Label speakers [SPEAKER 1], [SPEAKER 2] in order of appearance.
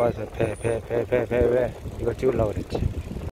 [SPEAKER 1] 와서 배 배 배 배 배 배 이거 찍으려고 그랬지.